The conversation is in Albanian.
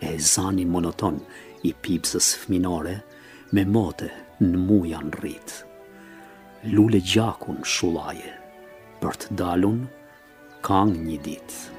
e zani monoton i pipzës fminore me mote në mu janë rrit. Lule gjakun shullaje, për të dalun kangë një ditë.